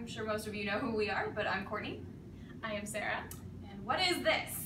I'm sure most of you know who we are, but I'm Courtney. I am Sarah. And what is this?